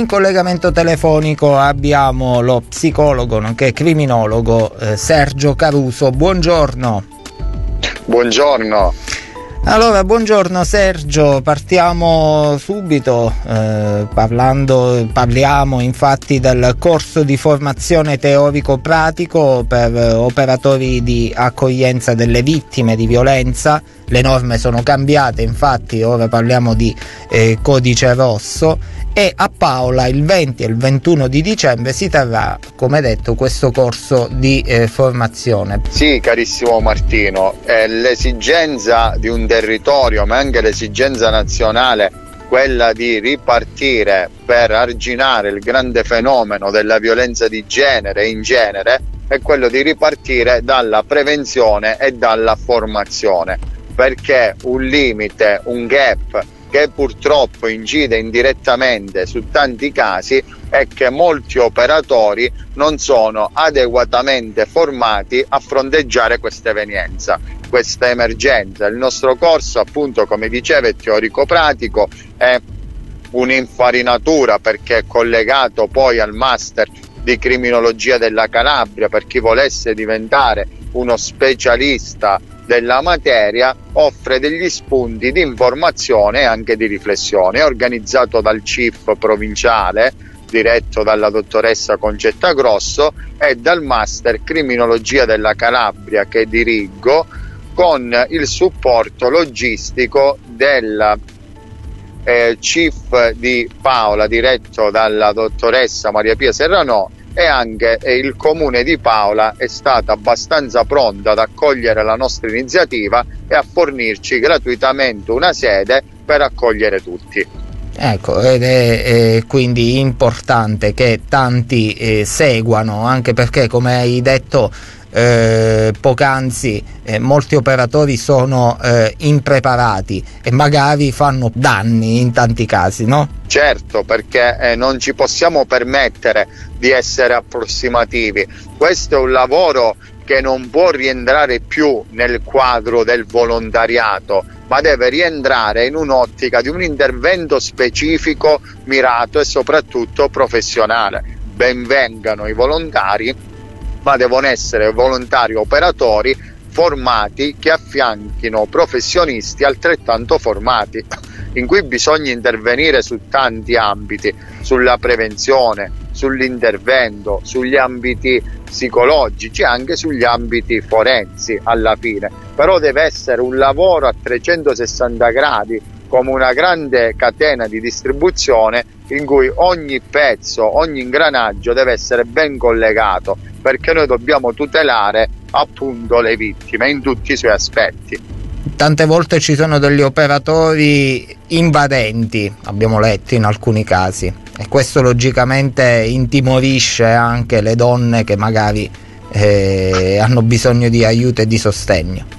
in collegamento telefonico abbiamo lo psicologo nonché criminologo eh, Sergio Caruso. Buongiorno. Buongiorno. Allora, buongiorno Sergio, partiamo subito eh, parlando, parliamo infatti del corso di formazione teorico-pratico per operatori di accoglienza delle vittime di violenza. Le norme sono cambiate, infatti ora parliamo di eh, codice rosso e a Paola il 20 e il 21 di dicembre si terrà, come detto, questo corso di eh, formazione. Sì, carissimo Martino, è l'esigenza di un territorio, ma anche l'esigenza nazionale, quella di ripartire per arginare il grande fenomeno della violenza di genere in genere, è quello di ripartire dalla prevenzione e dalla formazione, perché un limite, un gap che purtroppo incide indirettamente su tanti casi è che molti operatori non sono adeguatamente formati a fronteggiare questa evenienza, questa emergenza. Il nostro corso, appunto, come diceva, è teorico-pratico, è un'infarinatura perché è collegato poi al master di criminologia della Calabria per chi volesse diventare uno specialista della materia offre degli spunti di informazione e anche di riflessione. È organizzato dal CIF provinciale, diretto dalla dottoressa Concetta Grosso, e dal Master Criminologia della Calabria che dirigo con il supporto logistico del eh, CIF di Paola, diretto dalla dottoressa Maria Pia Serranò e anche il comune di Paola è stata abbastanza pronta ad accogliere la nostra iniziativa e a fornirci gratuitamente una sede per accogliere tutti. Ecco, ed è, è, quindi importante che tanti eh, seguano, anche perché come hai detto eh, poc'anzi eh, molti operatori sono eh, impreparati e magari fanno danni in tanti casi, no? Certo, perché eh, non ci possiamo permettere di essere approssimativi. Questo è un lavoro che non può rientrare più nel quadro del volontariato, ma deve rientrare in un'ottica di un intervento specifico, mirato e soprattutto professionale. Benvengano i volontari ma devono essere volontari operatori formati che affianchino professionisti altrettanto formati, in cui bisogna intervenire su tanti ambiti, sulla prevenzione, sull'intervento, sugli ambiti psicologici, anche sugli ambiti forensi alla fine. Però deve essere un lavoro a 360 gradi, come una grande catena di distribuzione in cui ogni pezzo, ogni ingranaggio deve essere ben collegato perché noi dobbiamo tutelare appunto le vittime in tutti i suoi aspetti. Tante volte ci sono degli operatori invadenti, abbiamo letto in alcuni casi, e questo logicamente intimorisce anche le donne che magari eh, hanno bisogno di aiuto e di sostegno.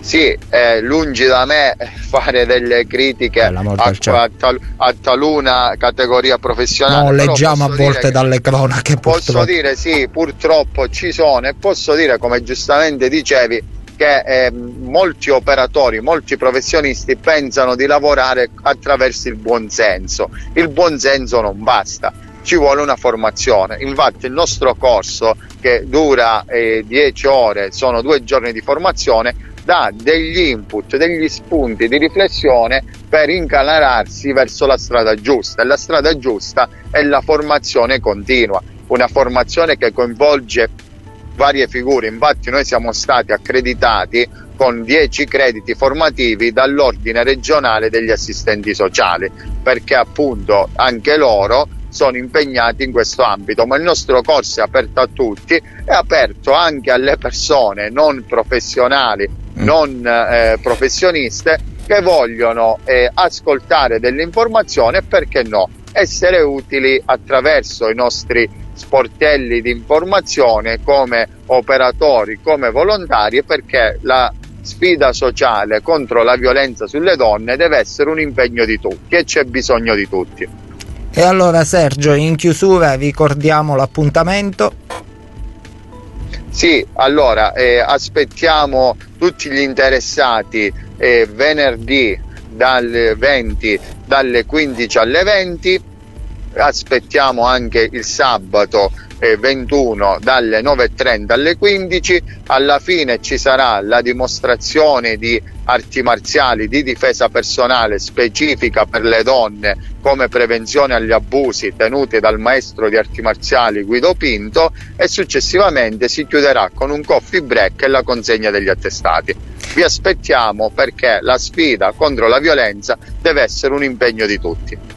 Sì, eh, lungi da me fare delle critiche a, a, tal, a, taluna categoria professionale. No, leggiamo a volte dalle cronache. Posso purtroppo. dire sì, purtroppo ci sono e posso dire, come giustamente dicevi, che eh, molti operatori, molti professionisti pensano di lavorare attraverso il buonsenso. Il buonsenso non basta, ci vuole una formazione. Infatti il nostro corso che dura 10 eh, ore, sono due giorni di formazione, dà degli input, degli spunti di riflessione per incalarsi verso la strada giusta e la strada giusta è la formazione continua, una formazione che coinvolge varie figure, infatti noi siamo stati accreditati con 10 crediti formativi dall'ordine regionale degli assistenti sociali, perché appunto anche loro sono impegnati in questo ambito, ma il nostro corso è aperto a tutti, è aperto anche alle persone non professionali, mm. non eh, professioniste che vogliono eh, ascoltare delle informazioni e perché no, essere utili attraverso i nostri sportelli di informazione come operatori, come volontari, perché la sfida sociale contro la violenza sulle donne deve essere un impegno di tutti e c'è bisogno di tutti. E allora Sergio, in chiusura ricordiamo l'appuntamento. Sì, allora eh, aspettiamo tutti gli interessati eh, venerdì dalle 20, dalle 15 alle 20 aspettiamo anche il sabato eh, 21 dalle 9.30 alle 15, alla fine ci sarà la dimostrazione di arti marziali di difesa personale specifica per le donne come prevenzione agli abusi tenuti dal maestro di arti marziali Guido Pinto e successivamente si chiuderà con un coffee break e la consegna degli attestati. Vi aspettiamo perché la sfida contro la violenza deve essere un impegno di tutti.